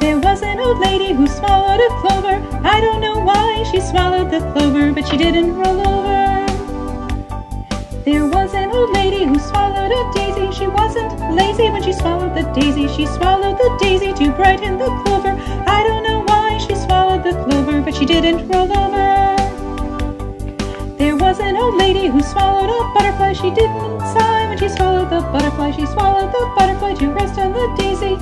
There was an old lady who swallowed a clover. I don't know why she swallowed the clover, but she didn't roll over. There was an old lady who swallowed a daisy. She wasn't lazy when she swallowed the daisy. She swallowed the daisy to brighten the clover. I don't know why she swallowed the clover, but she didn't roll over. There was an old lady who swallowed a butterfly. She didn't sigh when she swallowed the butterfly. She swallowed the butterfly to rest on the daisy.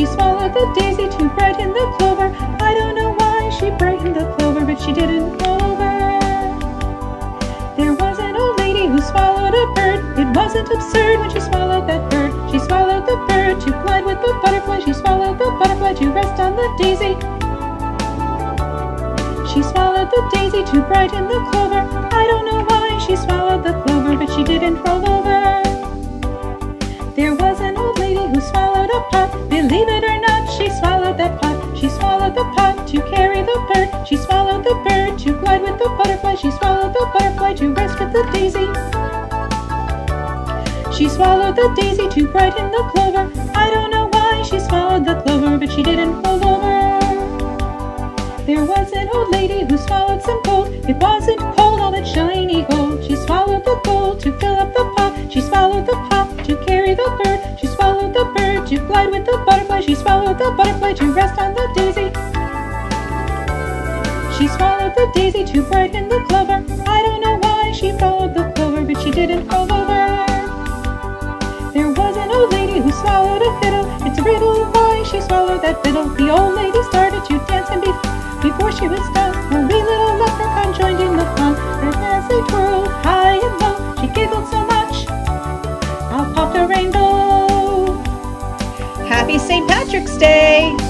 She swallowed the daisy to brighten the clover. I don't know why she brightened the clover, but she didn't over. There was an old lady who swallowed a bird. It wasn't absurd when she swallowed that bird. She swallowed the bird to glide with the butterfly. She swallowed the butterfly to rest on the daisy. She swallowed the daisy to brighten the clover. I don't know why she swallowed the clover, but she didn't roll over. There was an old lady who swallowed a pot. The pot to carry the bird. She swallowed the bird to glide with the butterfly. She swallowed the butterfly to rest with the daisy. She swallowed the daisy to brighten the clover. I don't know why she swallowed the clover, but she didn't roll over. There was an old lady who swallowed some gold. It wasn't cold, all that shiny gold. She swallowed the gold to fill up the pot. She swallowed the pot to carry the bird. She swallowed the bird to glide with the butterfly. She swallowed the butterfly to rest on the. She swallowed the daisy to brighten the clover. I don't know why she swallowed the clover, but she didn't roll over. There was an old lady who swallowed a fiddle. It's a riddle why she swallowed that fiddle. The old lady started to dance and be before she was done, a wee little leprechaun joined in the fun. And as they twirled high and low, she giggled so much, out popped a rainbow. Happy St. Patrick's Day!